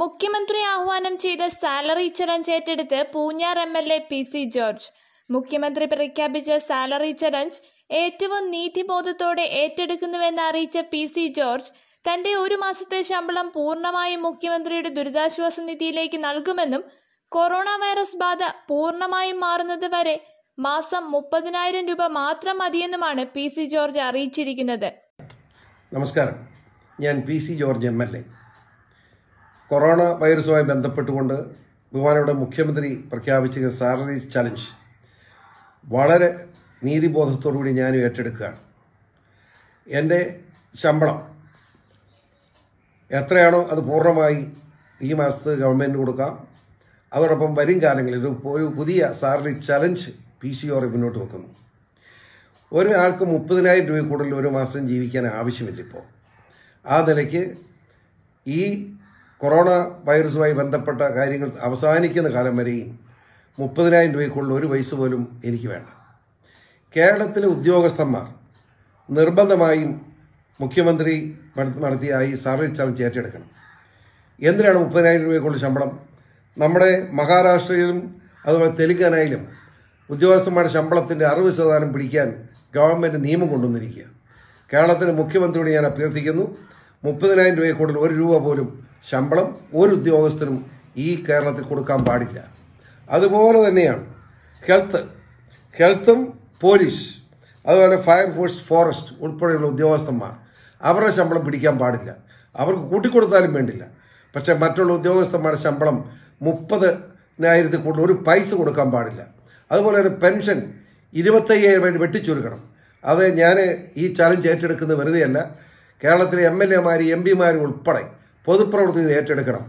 മുഖ്യമന്ത്രി ആഹ്വാനം ചെയ്ത സാലറി ചലഞ്ച് ഏറ്റെടുത്ത് Poonjar M L A P C George. മുഖ്യമന്ത്രി പ്രഖ്യാപിച്ച സാലറി ചലഞ്ച് ഏറ്റവും നീതിബോധത്തോടെ ഏറ്റെടുക്കുന്നുവെന്ന് അറിയിച്ച പി സി ജോർജ് തന്റെ ഒരു മാസത്തെ ശമ്പളം പൂർണമായും മുഖ്യമന്ത്രിയുടെ ദുരിതാശ്വാസ നിധിയിലേക്ക് നൽകുമെന്നും കൊറോണ വൈറസ് ബാധ പൂർണമായും മാറുന്നത് വരെ മാസം മുപ്പതിനായിരം രൂപ മാത്രം മതിയെന്നുമാണ് പി സി ജോർജ് അറിയിച്ചിരിക്കുന്നത്. നമസ്കാരം. ഞാൻ P C George M L A. Corona വൈറസുമായി ബന്ധപ്പെട്ടുകൊണ്ട് ബഹുമാനയുടെ മുഖ്യമന്ത്രി പ്രഖ്യാപിച്ച സാലറി ചലഞ്ച് വളരെ നീതിബോധത്തോടുകൂടി ഞാൻ ഏറ്റെടുക്കുകയാണ്. എന്റെ ശമ്പളം എത്രയാണോ അത് പൂർണമായി ഈ മാസത്ത് ഗവൺമെന്റ് കൊടുക്കാം. അതോടൊപ്പം വരും കാലങ്ങളിൽ ഒരു പുതിയ സാലറി ചലഞ്ച് പി സി ഓറെ മുന്നോട്ട് വെക്കുന്നു. ഒരാൾക്ക് മുപ്പതിനായിരം രൂപ കൂടുതൽ ഒരു മാസം ജീവിക്കാൻ ആവശ്യമില്ല ഇപ്പോൾ ആ നിലയ്ക്ക് ഈ കൊറോണ വൈറസുമായി ബന്ധപ്പെട്ട കാര്യങ്ങൾ അവസാനിക്കുന്ന കാലം വരെയും മുപ്പതിനായിരം രൂപയ്ക്കുള്ള ഒരു പൈസ പോലും എനിക്ക് വേണ്ട. കേരളത്തിലെ ഉദ്യോഗസ്ഥന്മാർ നിർബന്ധമായും മുഖ്യമന്ത്രി നടത്തിയ ഈ സാലറി ചലഞ്ച് ഏറ്റെടുക്കണം. എന്തിനാണ് മുപ്പതിനായിരം രൂപയ്ക്കുള്ള ശമ്പളം? നമ്മുടെ മഹാരാഷ്ട്രയിലും അതുപോലെ തെലുങ്കാനയിലും ഉദ്യോഗസ്ഥന്മാരുടെ ശമ്പളത്തിന്റെ അറുപത് ശതമാനം പിടിക്കാൻ ഗവൺമെന്റ് നിയമം കൊണ്ടുവന്നിരിക്കുക കേരളത്തിലെ മുഖ്യമന്ത്രിയോട് ഞാൻ അഭ്യർത്ഥിക്കുന്നു മുപ്പതിനായിരം രൂപയെ കൂടുതൽ ഒരു രൂപ പോലും ശമ്പളം ഒരു ഉദ്യോഗസ്ഥനും ഈ കേരളത്തിൽ കൊടുക്കാൻ പാടില്ല. അതുപോലെ തന്നെയാണ് ഹെൽത്ത്. ഹെൽത്തും പോലീസ് അതുപോലെ ഫയർഫോഴ്സ് ഫോറസ്റ്റ് ഉൾപ്പെടെയുള്ള ഉദ്യോഗസ്ഥന്മാർ അവരുടെ ശമ്പളം പിടിക്കാൻ പാടില്ല. അവർക്ക് കൂട്ടിക്കൊടുത്താലും വേണ്ടില്ല. പക്ഷേ മറ്റുള്ള ഉദ്യോഗസ്ഥന്മാരുടെ ശമ്പളം മുപ്പതിനായിരത്തിൽ കൂടുതൽ ഒരു പൈസ കൊടുക്കാൻ പാടില്ല. അതുപോലെ തന്നെ പെൻഷൻ ഇരുപത്തയ്യായിരം വേണ്ടി വെട്ടിച്ചുരുക്കണം. അത് ഞാൻ ഈ ചലഞ്ച് ഏറ്റെടുക്കുന്നത് വെറുതെയല്ല. കേരളത്തിലെ എം എൽ എമാരും എം പിമാരും ഉൾപ്പെടെ പൊതുപ്രവർത്തകർ ഏറ്റെടുക്കണം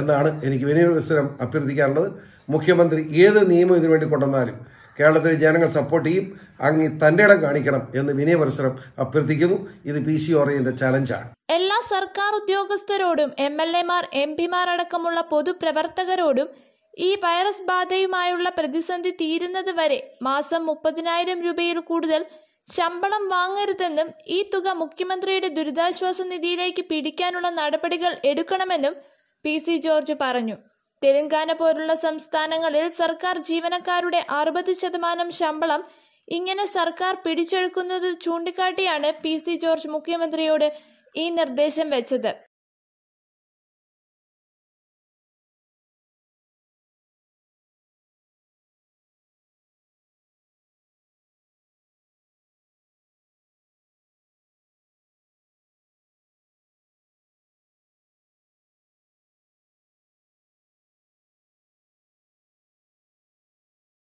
എന്നാണ് എനിക്ക് വിനയവസരം അഭ്യർത്ഥിക്കാനുള്ളത്. മുഖ്യമന്ത്രി ഏത് നിയമം ഇതിനുവേണ്ടി കൊണ്ടുവന്നാലും കേരളത്തിലെ ജനങ്ങൾ സപ്പോർട്ട് ചെയ്യും. അങ്ങ് തന്റെ ഇടം കാണിക്കണം എന്ന് വിനയപരിസരം അഭ്യർത്ഥിക്കുന്നു. ഇത് പി സി ഓറിയന്റെ ചലഞ്ചാണ് എല്ലാ സർക്കാർ ഉദ്യോഗസ്ഥരോടും എം എൽ എമാർ എം പിമാർ അടക്കമുള്ള പൊതുപ്രവർത്തകരോടും ഈ വൈറസ് ബാധയുമായുള്ള പ്രതിസന്ധി തീരുന്നത് വരെ മാസം മുപ്പതിനായിരം രൂപയിൽ കൂടുതൽ ശമ്പളം വാങ്ങരുതെന്നും ഈ തുക മുഖ്യമന്ത്രിയുടെ ദുരിതാശ്വാസ നിധിയിലേക്ക് പിടിക്കാനുള്ള നടപടികൾ എടുക്കണമെന്നും പി സി ജോർജ് പറഞ്ഞു. തെലങ്കാന പോലുള്ള സംസ്ഥാനങ്ങളിൽ സർക്കാർ ജീവനക്കാരുടെ അറുപത് ശതമാനം ശമ്പളം ഇങ്ങനെ സർക്കാർ പിടിച്ചെടുക്കുന്നത് ചൂണ്ടിക്കാട്ടിയാണ് പി സി ജോർജ് മുഖ്യമന്ത്രിയോട് ഈ നിർദ്ദേശം വെച്ചത്.